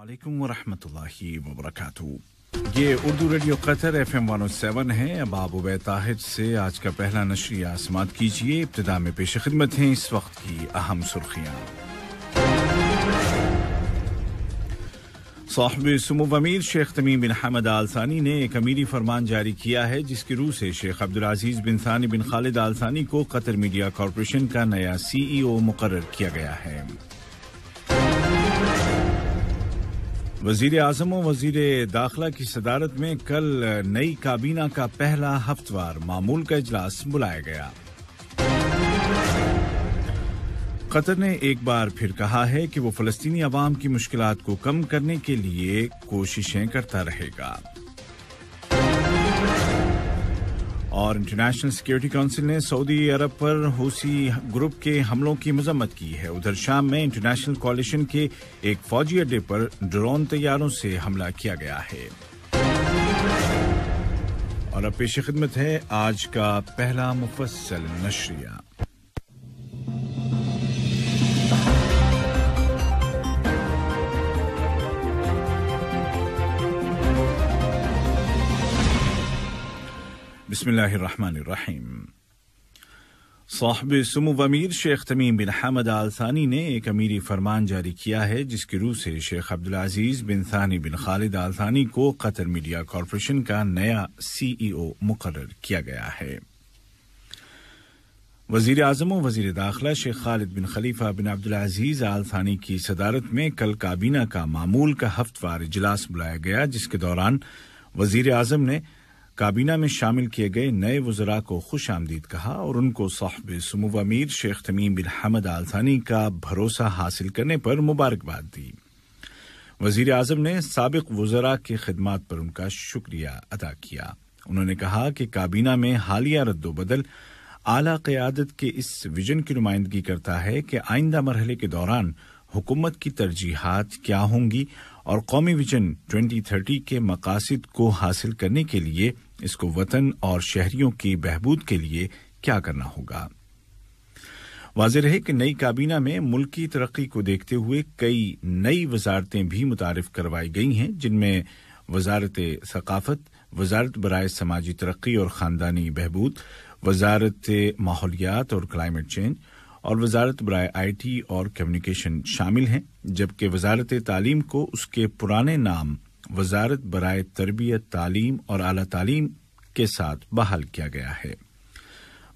वालेकुम वरहमतुल्लाहि वबरकातुहू। ये Urdu radio Qatar F M one seven है। अब आप उबैद ताहिर से आज का पहला नशरिया समात कीजिए। इब्तदा में पेश खिदमत हैं इस वक्त की अहम सुर्खियाँ। साहब सुमुव अमीर शेख तमीम बिन हमद आलसानी ने एक अमीरी फरमान जारी किया है, जिसकी रूह से शेख अब्दुल अज़ीज़ बिन सानी बिन खालिद आलसानी को कतर मीडिया कॉरपोरेशन का नया सीईओ मुकर किया गया है। वज़ीर आज़म और वज़ीर दाखिला की सदारत में कल नई काबीना का पहला हफ्तवार मामूल का इजलास बुलाया गया। कतर ने एक बार फिर कहा है कि वो फलस्तीनी अवाम की मुश्किल को कम करने के लिए कोशिशें करता रहेगा। और इंटरनेशनल सिक्योरिटी काउंसिल ने सऊदी अरब पर हूसी ग्रुप के हमलों की मजम्मत की है। उधर शाम में इंटरनेशनल कॉलिशन के एक फौजी अड्डे पर ड्रोन तैयारों से हमला किया गया है। और अब पेश खिदमत है आज का पहला मुफसल नशरिया। बिस्मिल्लाहिर्रहमानिर्रहीम। साहब सुमु अमीर शेख तमीम बिन हमद आल सानी ने एक अमीरी फरमान जारी किया है, जिसकी रूह से शेख अब्दुल अज़ीज़ बिन सानी बिन खालिद आल सानी को कतर मीडिया कॉरपोरेशन का नया सीईओ मुकर किया गया है। वज़ीर आज़म और वज़ीर दाखिला शेख खालिद बिन खलीफा बिन अब्दुल अज़ीज़ आल सानी की सदारत में कल काबीना का मामूल का हफ्तवार इजलास बुलाया गया, जिसके दौरान वज़ीर आज़म ने काबीना में शामिल किए गए नए वजरा को खुश आमदीद कहा और उनको साहब सुमुव अमीर शेख तमीम बिन हमद आलसानी का भरोसा हासिल करने पर मुबारकबाद दी। वज़ीर आज़म ने सबक वजरा की खदमात पर उनका शुक्रिया अदा किया। उन्होंने कहा कि काबीना में हालिया रद्दोबदल आला क्यादत के इस विजन की नुमाइंदगी करता है कि आइंदा मरहले के दौरान हुकूमत की तरजीहत क्या होंगी और कौमी विजन 2030 के मकासद को हासिल करने के लिए इसको वतन और शहरियों की बहबूद के लिए क्या करना होगा? वाज रहे कि नई काबीना में मुल्क की तरक्की को देखते हुए कई नई वजारतें भी मुतारफ करवाई गई हैं, जिनमें वजारत सकाफत, वजारत बरए समाजी तरक्की और खानदानी बहबूद, वजारत माहौलियात और क्लाइमेट चेंज और वजारत बरए आईटी और कम्युनिकेशन शामिल हैं, जबकि वजारत तालीम को उसके पुराने नाम वजारत बरए तरबियत तालीम और अला तालीम के साथ बहाल किया गया है।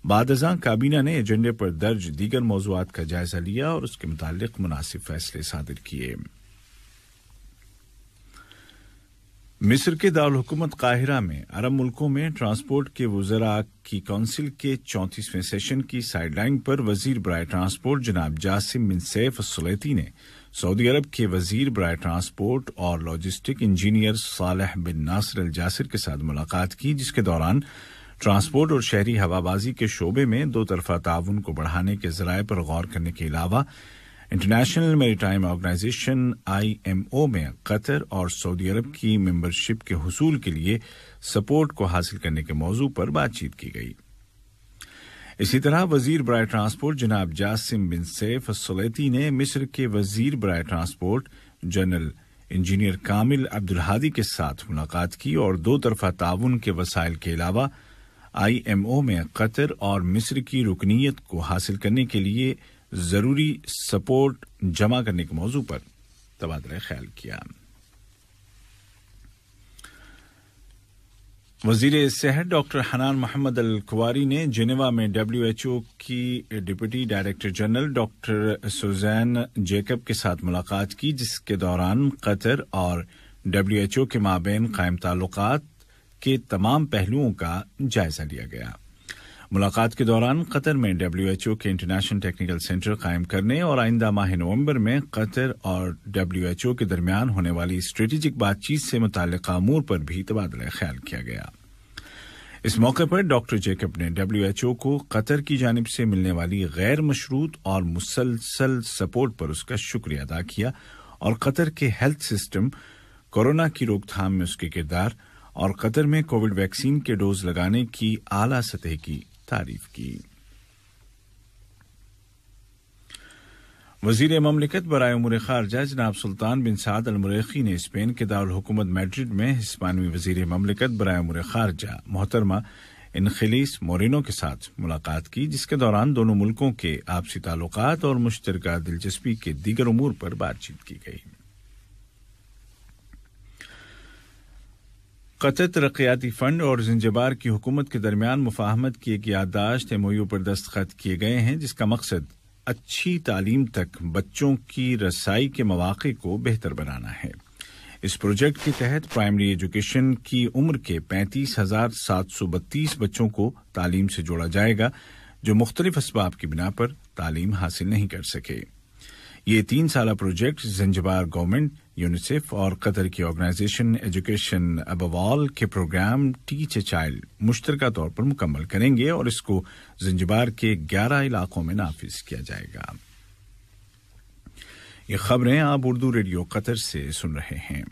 बाद अजा काबीना ने एजेंडे पर दर्ज दीगर मौजूद का जायजा लिया और उसके मुतालिक मुनासिब फैसले सादिर किए। मिस्र के दारकूमत काहिरा में अरब मुल्कों में ट्रांसपोर्ट के वजरा की काउंसिल के चौंतीसवें सेशन की साइडलाइन पर वज़ीर बरए ट्रांसपोर्ट जनाब जासिम बिन सैफ सलेती ने सऊदी अरब के वज़ीर बरए ट्रांसपोर्ट और logistic engineer Saleh bin Nasser al Jasser के साथ मुलाकात की, जिसके दौरान ट्रांसपोर्ट और शहरी हवाबाजी के शोबे में दो तरफा ताउन को बढ़ाने के जराये पर गौर करने के अलावा international maritime organisation IMO में कतर और सऊदी अरब की मेंबरशिप के हसूल के लिए सपोर्ट को हासिल करने के मौजू पर बातचीत की गई। इसी तरह वज़ीर बरए ट्रांसपोर्ट जनाब जासिम बिन सैफ सलेती ने मिस्र के वज़ीर बरए transport general engineer Kamil Abdul Hadi के साथ मुलाकात की और दो तरफा ताउन के वसाइल के अलावा आईएमओ में कतर और मिस्र की रुकनीत को हासिल करने के लिए ज़रूरी सपोर्ट जमा करने के मौजू पर तबादला ख्याल किया। वज़ीर सेहत डॉक्टर हनान मोहम्मद अल कुवारी ने जेनेवा में डब्ल्यूएचओ की deputy director general doctor Susan Jacob के साथ मुलाकात की, जिसके दौरान कतर और डब्ल्यूएचओ के माबेन कायम ताल्लुकात के तमाम पहलुओं का जायजा लिया गया। मुलाकात के दौरान कतर में डब्ल्यूएचओ के इंटरनेशनल टेक्निकल सेंटर कायम करने और आइंदा माह नवंबर में कतर और डब्ल्यूएचओ के दरमियान होने वाली स्ट्रेटेजिक बातचीत से मुतल अमूर पर भी तबादला ख्याल किया गया। इस मौके पर डॉक्टर जेकब ने डब्ल्यूएचओ को कतर की जानब से मिलने वाली गैर मशरूत और मुसलसल सपोर्ट पर उसका शुक्रिया अदा किया और कतर के हेल्थ सिस्टम, कोरोना की रोकथाम में उसके किरदार और कतर में कोविड वैक्सीन के डोज लगाने की आला सतह की तारीफ़ की। वज़ीर ममलिकत बरए उमूर खारजा जनाब सुल्तान बिन साद अलमुरखी ने स्पेन के दारकूमत मैड्रिड में हिस्पानवी वज़ीर ममलिकत बरए उमूर खारजा, मोहतरमा इनखलीस मोरिनो के साथ मुलाकात की, जिसके दौरान दोनों मुल्कों के आपसी ताल्लुक और मुश्तर दिलचस्पी के दीगर उमूर पर बातचीत की गई। कतर तरक्याती फंड और जिंजबार की हुकूमत के दरमियान मुफाहमत की एक याददाश्त एमओयू पर दस्तखत किए गए हैं, जिसका मकसद अच्छी तालीम तक बच्चों की रसाई के मौाक़े को बेहतर बनाना है। इस प्रोजेक्ट के तहत प्राइमरी एजुकेशन की उम्र के पैंतीस हज़ार सात सौ बत्तीस बच्चों को तालीम से जोड़ा जाएगा, जो मुख्तलिफ़ इसबाब की बिना पर तालीम हासिल नहीं कर सके। ये तीन साल प्रोजेक्ट जंजबार गवर्नमेंट, यूनिसेफ और कतर की ऑर्गेनाइजेशन एजुकेशन अबवाल के प्रोग्राम टीच ए चाइल्ड मुश्तर तौर पर मुकम्मल करेंगे और इसको जंजबार के ग्यारह इलाकों में नाफिज किया जाएगा। ये खबरें आप उर्दू रेडियो कतर से सुन रहे हैं।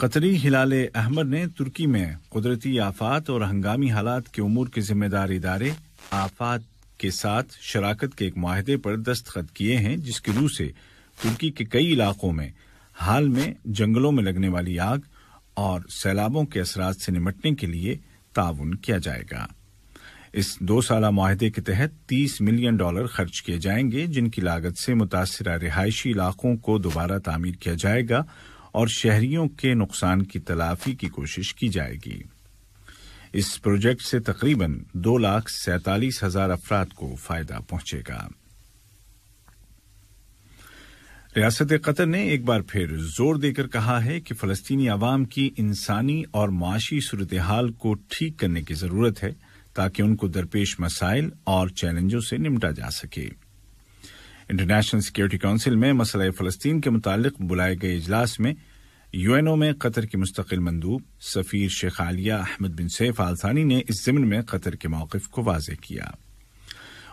कतरी हिलाल अहमद ने तुर्की में कुदरती आफात और हंगामी हालात के उमूर के जिम्मेदार इदारे आफात के साथ शराकत के एक माहदे पर दस्तखत किए हैं, जिसकी रूह से तुर्की के कई इलाकों में, हाल में जंगलों में लगने वाली आग और सैलाबों के असरात से निपटने के लिए ताउन किया जाएगा। इस दो साल माहदे के तहत 30 मिलियन डॉलर खर्च किए जाएँगे, जिनकी लागत से मुतासर रिहायशी इलाकों को दोबारा तामीर किया जाएगा और शहरियों के नुकसान की तलाफी की कोशिश की जाएगी। इस प्रोजेक्ट से तकरीबन दो लाख सैतालीस हज़ार अफराद को फ़ायदा पहुंचेगा। रियासत कतर ने एक बार फिर ज़ोर देकर कहा है कि फलस्तीनी अवाम की इंसानी और माशी सूरत हाल को ठीक करने की ज़रूरत है, ताकि उनको दरपेश मसाइल और चैलेंजों से निपटा जा सके। इंटरनेशनल सिक्योरिटी काउंसिल में मसला फलस्तीन के मुतालिक बुलाए गए इजलास में यूएनओ में कतर की मुस्तकिल मंदूब, सफीर शेख आलिया अहमद बिन सैफ आलसानी ने इस ज़मन में कतर के मौकफ को वाजे किया।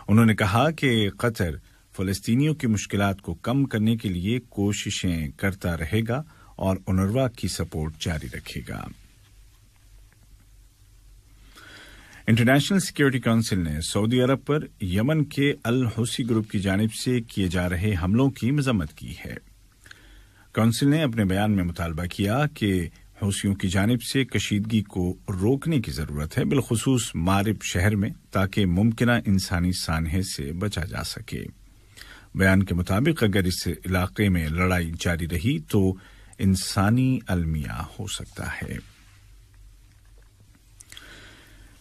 उन्होंने कहा कि कतर फलस्तीनियों की मुश्किल को कम करने के लिए कोशिशें करता रहेगा और उनरवा की सपोर्ट जारी रखेगा। इंटरनेशनल सिक्योरिटी काउंसिल ने सऊदी अरब पर यमन के अल हुसी ग्रुप की जानब से किए जा रहे हमलों की मजम्मत की है। काउंसिल ने अपने बयान में मुतालबा किया कि हौसियों की जानब से कशीदगी को रोकने की ज़रूरत है, बिलखसूस मारिब शहर में, ताकि मुमकिन इंसानी सानहे से बचा जा सके। बयान के मुताबिक, अगर इस इलाके में लड़ाई जारी रही तो इंसानी अलमिया हो सकता है।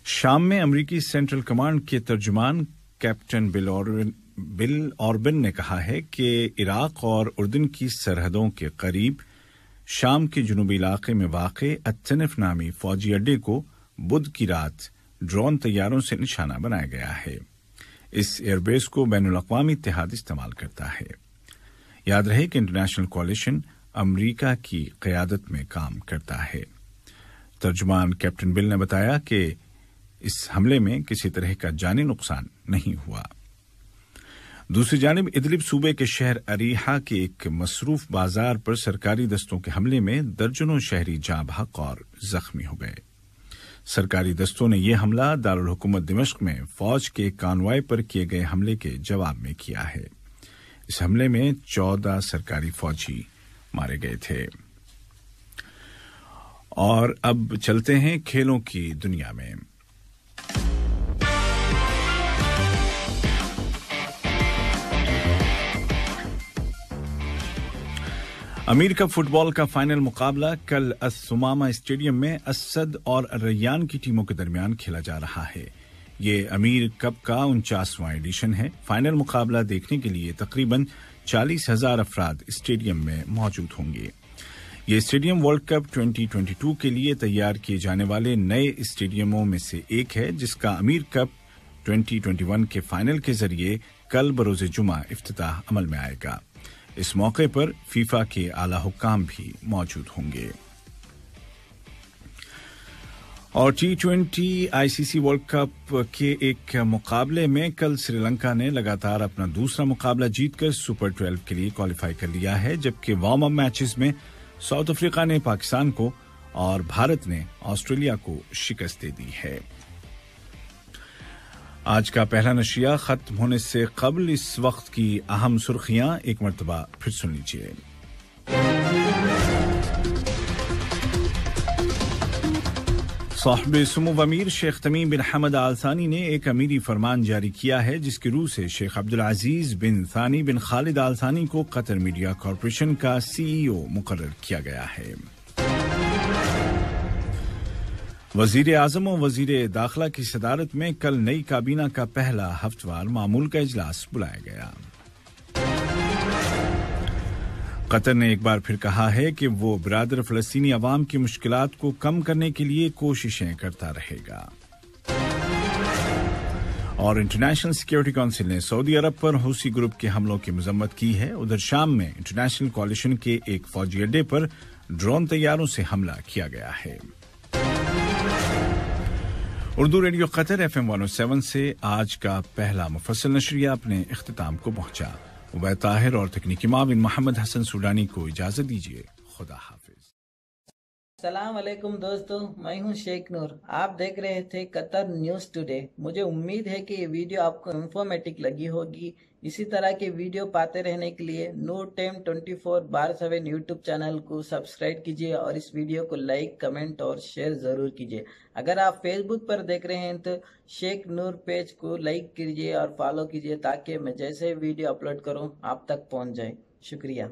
शाम में अमरीकी सेंट्रल कमांड के तर्जुमान captain Bill Urban Bill Urban ने कहा है कि इराक और उर्दन की सरहदों के करीब शाम के जनूबी इलाके में वाक़ अतनफ नामी फौजी अड्डे को बुध की रात ड्रोन तैयारों से निशाना बनाया गया है। इस एयरबेस को बैन अवी इतिहाद इस्तेमाल करता है। याद रहे कि इंटरनेशनल कॉलिशन अमरीका की क्यादत में काम करता है। तर्जुमान कैप्टन बिल ने बताया कि इस हमले में किसी तरह का जानी नुकसान नहीं हुआ। दूसरी जानब, इदलिब सूबे के शहर अरीहा के एक मसरूफ बाज़ार पर सरकारी दस्तों के हमले में दर्जनों शहरी जाँ भाग और जख्मी हो गए। सरकारी दस्तों ने यह हमला दारकूमत दिमश्क में फौज के कानवाई पर किए गए हमले के जवाब में किया है। इस हमले में चौदह सरकारी फौजी मारे गए थे। और अब चलते हैं खेलों की दुनिया में। अमीर कप फुटबॉल का फाइनल मुकाबला कल असुमामा स्टेडियम में असद और रैयान की टीमों के दरमियान खेला जा रहा है। ये अमीर कप का उनचासवां एडिशन है। फाइनल मुकाबला देखने के लिए तकरीबन चालीस हज़ार अफराद स्टेडियम में मौजूद होंगे। ये स्टेडियम वर्ल्ड कप 2022 के लिए तैयार किए जाने वाले नए स्टेडियमों में से एक है, जिसका अमीर कप 2021 के फाइनल के ज़रिए कल बरोज जुमा इफ्तः अमल में आएगा। इस मौके पर फीफा के आला हुकाम भी मौजूद होंगे। और T twenty ICC world cup के एक मुकाबले में कल श्रीलंका ने लगातार अपना दूसरा मुकाबला जीतकर सुपर ट्वेल्व के लिए क्वालिफाई कर लिया है, जबकि वार्म अप मैचेस में साउथ अफ्रीका ने पाकिस्तान को और भारत ने ऑस्ट्रेलिया को शिकस्त दे दी है। आज का पहला नशिया खत्म होने से कबल इस वक्त की अहम सुर्खियाँ। एक मरतबा फिर सुन लीजिए। साहब सुमो अमीर शेख तमीम बिन हमद आलसानी ने एक अमीरी फरमान जारी किया है, जिसकी रूह से शेख अब्दुल अज़ीज़ बिन थानी बिन खालिद आलसानी को कतर मीडिया कॉरपोरेशन का सीईओ मुकर किया गया है। वज़ीर आज़म और वज़ीर दाखिला की सदारत में कल नई काबीना का पहला हफ्तवार मामूल का इजलास बुलाया गया। कतर ने एक बार फिर कहा है कि वो बिरादर फलस्तीनी अवाम की मुश्किल को कम करने के लिए कोशिशें करता रहेगा। और इंटरनेशनल सिक्योरिटी काउंसिल ने सऊदी अरब पर हूसी ग्रुप के हमलों की मजम्मत की है। उधर शाम में इंटरनेशनल कॉलिशन के एक फौजी अड्डे पर ड्रोन तैयारों से हमला किया गया है। Urdu radio Qatar F M one seven से आज का पहला मुफसल नशरिया अपने अख्ताम को पहुँचा। उबैद ताहिर और तकनीकी माविन मोहम्मद हसन सूडानी को इजाज़त दीजिए। खुदा हाफिज। सलाम अलैकुम दोस्तों, मैं हूँ शेख नूर। आप देख रहे थे कतर न्यूज़ टुडे। मुझे उम्मीद है कि ये वीडियो आपको इंफॉर्मेटिव लगी होगी। इसी तरह के वीडियो पाते रहने के लिए नो टेम ट्वेंटी फोर बार सेवन यूट्यूब चैनल को सब्सक्राइब कीजिए और इस वीडियो को लाइक, कमेंट और शेयर ज़रूर कीजिए। अगर आप फेसबुक पर देख रहे हैं तो शेख नूर पेज को लाइक कीजिए और फॉलो कीजिए ताकि मैं जैसे वीडियो अपलोड करूँ, आप तक पहुँच जाए। शुक्रिया।